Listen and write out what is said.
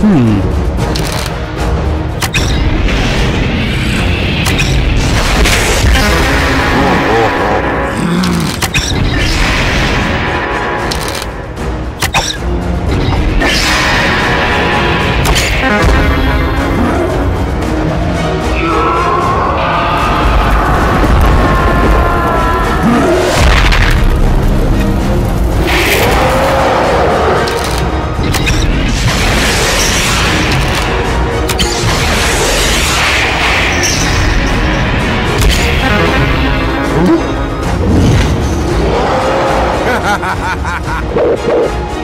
Hmm. ハハハハ